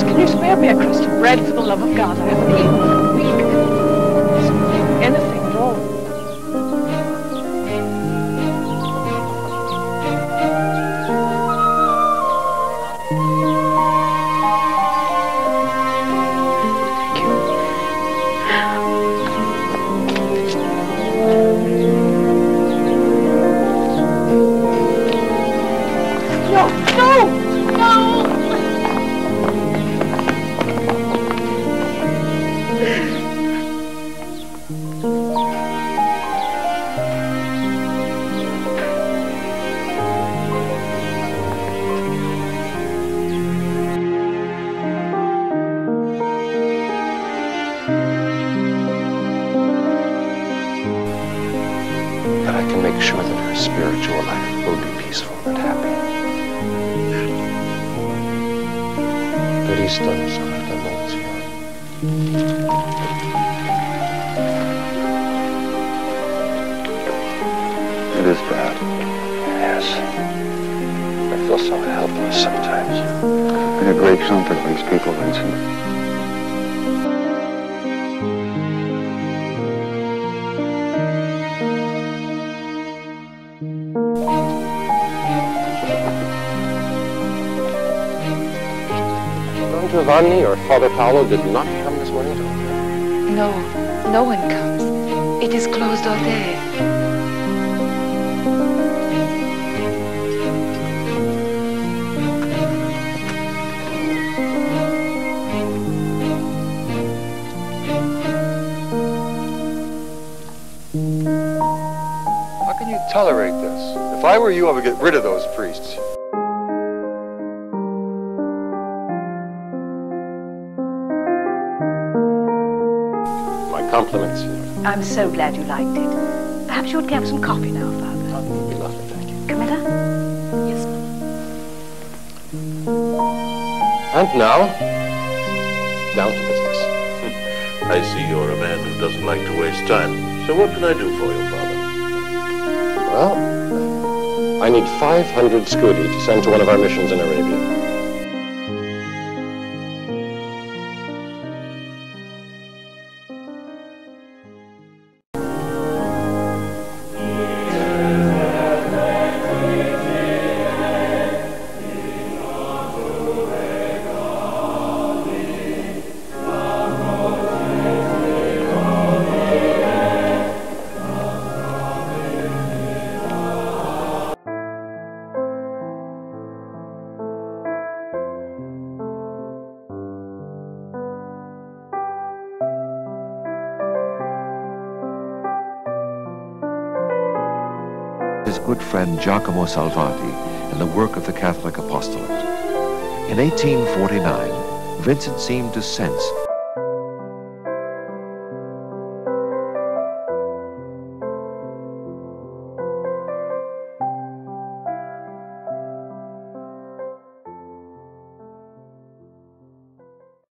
Please, can you spare me a crust of bread for the love of God? I haven't eaten for a week. Anything at all. Thank that I can make sure that her spiritual life will be peaceful and happy. Cristo Nuncio. It is bad. Yes. I feel so helpless sometimes. It's Been a great comfort to these people, Vincent. Giovanni or Father Paolo did not come this morning to No, no one comes. It is closed all day. How can you tolerate this? If I were you, I would get rid of those priests. Compliments, Signora. I'm so glad you liked it. Perhaps you would have some coffee now, Father. That would be lovely, thank you. Camilla? Yes, Mama. And now, down to business. I see you're a man who doesn't like to waste time. So what can I do for you, Father? Well, I need 500 scudi to send to one of our missions in Arabia. His good friend Giacomo Salvati in the work of the Catholic apostolate. In 1849, Vincent seemed to sense